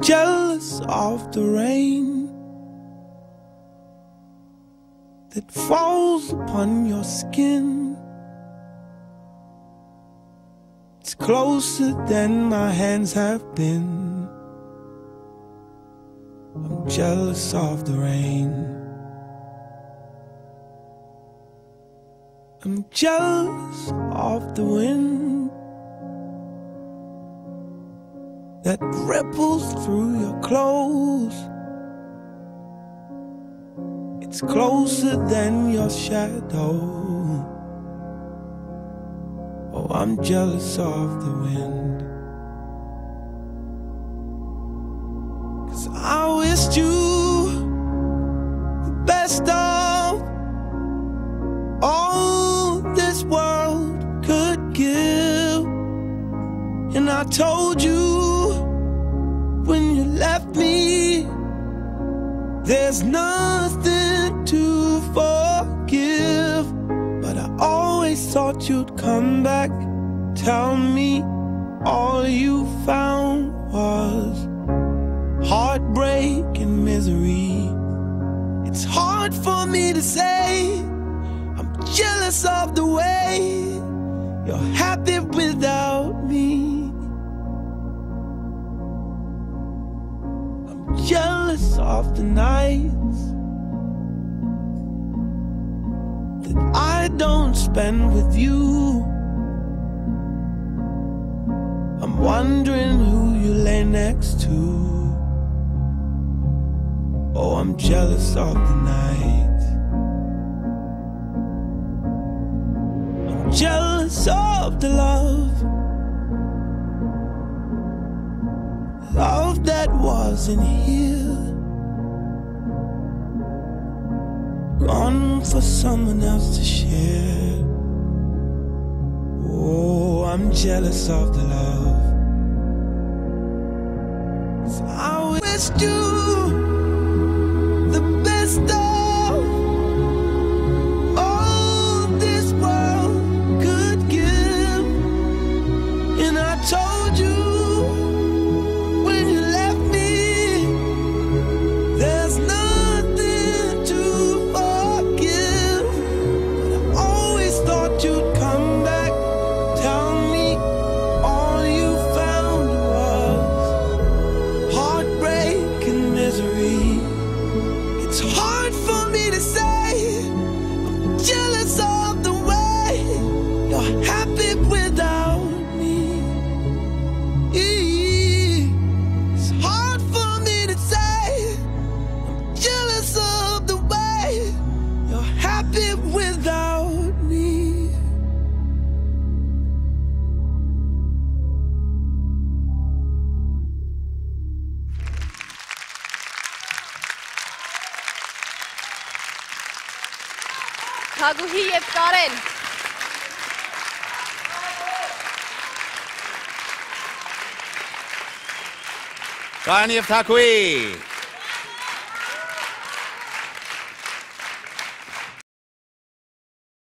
jealous of the rain that falls upon your skin. It's closer than my hands have been. I'm jealous of the rain. I'm jealous of the wind that ripples through your clothes. It's closer than your shadow. Oh, I'm jealous of the wind. Cause I wished you the best of all this world could give. And I told you when you left me, there's nothing to forgive. But I always thought you'd come back, tell me all you found was heartbreak and misery. It's hard for me to say, I'm jealous of the way you're happy without me. Jealous of the nights that I don't spend with you. I'm wondering who you lay next to. Oh, I'm jealous of the night. I'm jealous of the love. Love wasn't here. Gone for someone else to share. Oh, I'm jealous of the love. 'Cause I wished you Թագուհի և կարեն։ Կարեն և թագուհի։